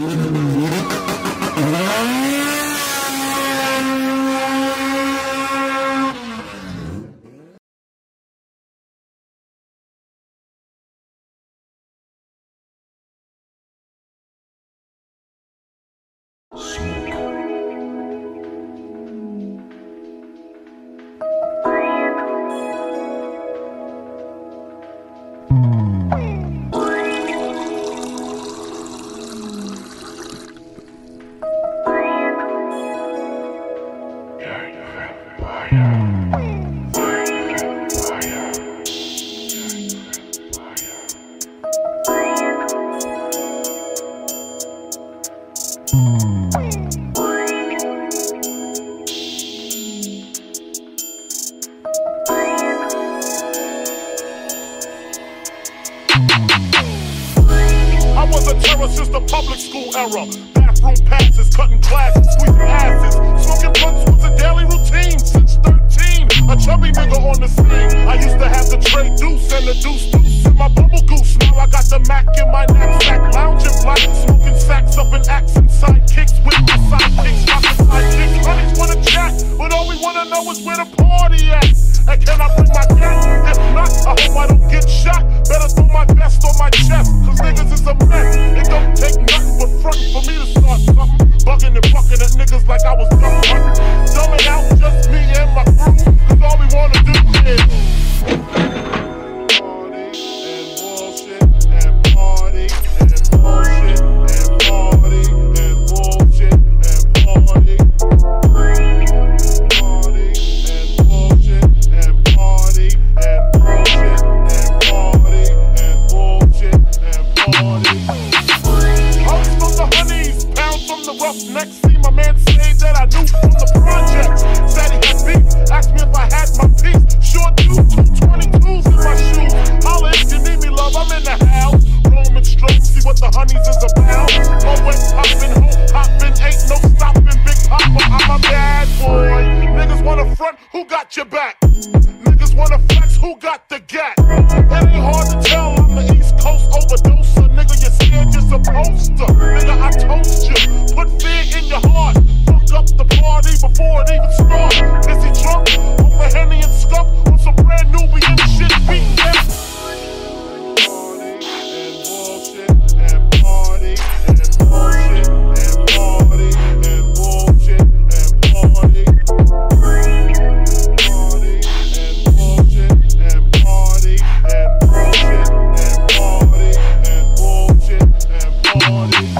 I the public school era. Bathroom passes, cutting classes, squeezing asses. Smoking blunts was a daily routine since 13. A chubby nigga on the scene. I used to have the tray deuce and the deuce deuce in my bubble goose. Now I got the Mac in my knapsack, lounging black, smoking sacks up in accent sidekicks with my sidekicks, rocking sidekicks. Honeys wanna chat, but all we wanna know is where the party at. And can I roughnecks. See my man say that I knew from the projects. Said he had beef, asked me if I had my piece. Sure do, two 22s in my shoes. Holla if you need me, love, I'm in the house. Roaming straight, see what the honeys is about. Always hopping, hope hopping, ain't no stopping. Big Papa, I'm a bad boy. Niggas wanna front, who got your back? Niggas wanna flex, who got the gap? It ain't hard to tell, I'm the East Coast overdoser. Nigga, you scared, you're supposed to. Nigga, I toast you. In your heart. Fuck up the party before it even starts. Is he drunk? Over Henny and Skunk? On some brand new, in shit beating them. Party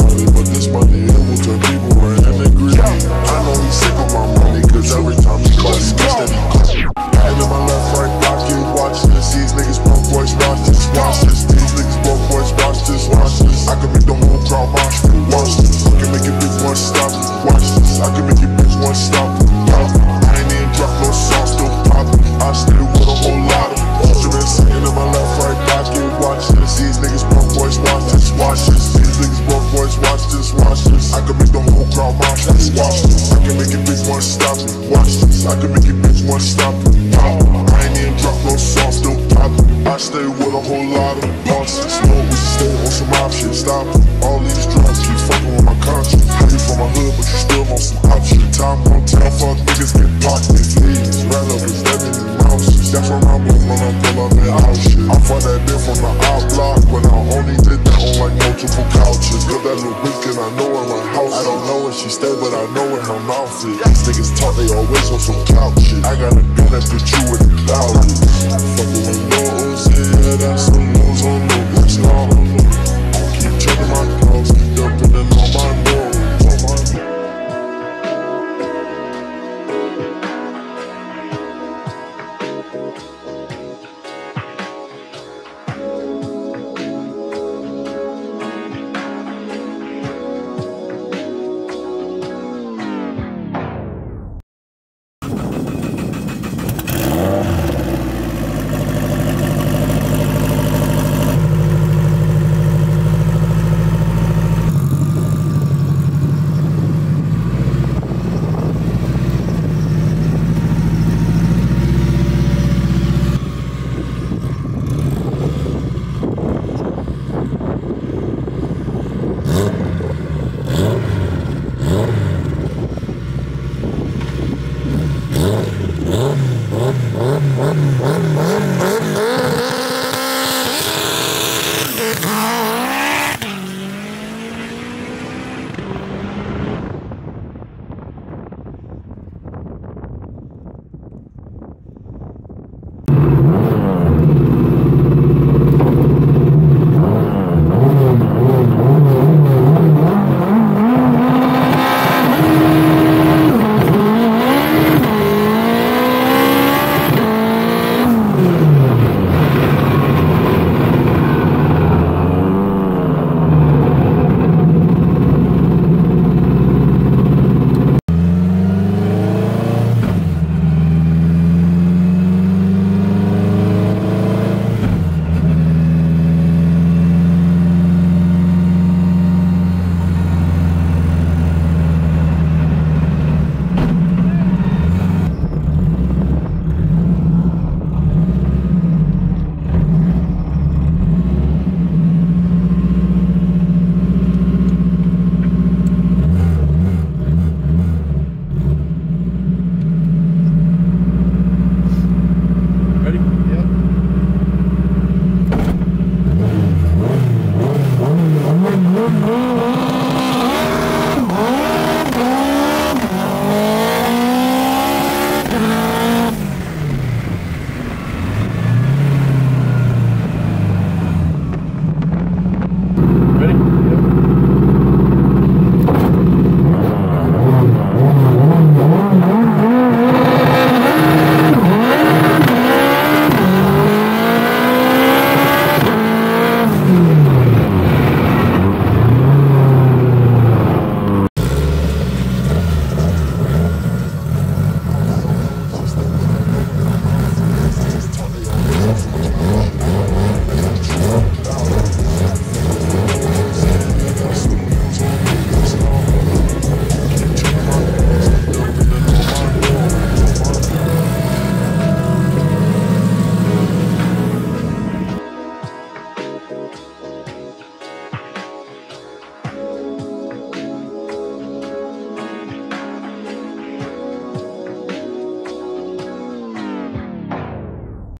money, but this money it will turn people around and greedy. I know he's sick of my money, cause every time he he gets that he Hand in my left right pocket, watch this. These niggas broke boys, watch this, watch this. These niggas broke boys, watch this, watch this. I can make the whole crowd mosh pit, watch this. I can make it big one stop, watch this. I can make it big one stop, I stay with a whole lot of bosses. No, we stay on some options. Stop all these drugs, keep fucking with my conscience. You from my hood, but you still want some option. Time won't tell, fuck niggas get popped and fleas. Ran up is that many mouses. That's when I'm moving when I'm pull up that out shit. I find that bitch from the out block when I only did that on like multiple couches. Got that little bitch and I know her my house. I don't know where she stay, but I know in her mouth it. These niggas talk, they always on some couch shit. I got a gun that put you in the clouds. Fucking with nose, yeah, that's some nose on no bitch.